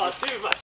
Oh, too much.